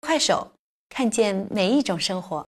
快手看见每一种生活。